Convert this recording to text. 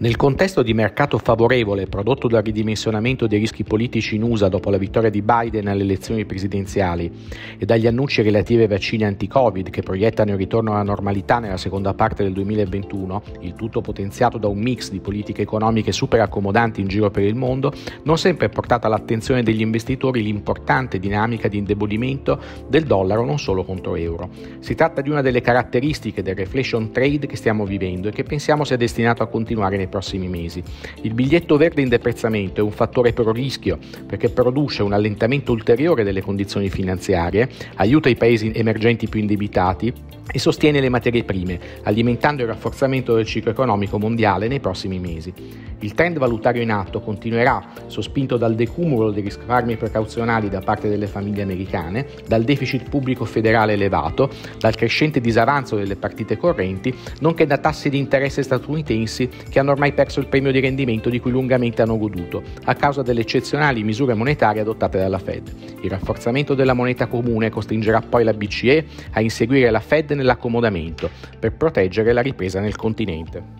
Nel contesto di mercato favorevole prodotto dal ridimensionamento dei rischi politici in USA dopo la vittoria di Biden alle elezioni presidenziali e dagli annunci relativi ai vaccini anti-Covid che proiettano il ritorno alla normalità nella seconda parte del 2021, il tutto potenziato da un mix di politiche economiche super accomodanti in giro per il mondo, non sempre è portata all'attenzione degli investitori l'importante dinamica di indebolimento del dollaro non solo contro euro. Si tratta di una delle caratteristiche del reflation trade che stiamo vivendo e che pensiamo sia destinato a continuare nei prossimi mesi. Il biglietto verde in deprezzamento è un fattore pro rischio perché produce un allentamento ulteriore delle condizioni finanziarie, aiuta i paesi emergenti più indebitati e sostiene le materie prime, alimentando il rafforzamento del ciclo economico mondiale nei prossimi mesi. Il trend valutario in atto continuerà, sospinto dal decumulo dei risparmi precauzionali da parte delle famiglie americane, dal deficit pubblico federale elevato, dal crescente disavanzo delle partite correnti, nonché da tassi di interesse statunitensi che hanno ormai perso il premio di rendimento di cui lungamente hanno goduto, a causa delle eccezionali misure monetarie adottate dalla Fed. Il rafforzamento della moneta comune costringerà poi la BCE a inseguire la Fed nell'accomodamento per proteggere la ripresa nel continente.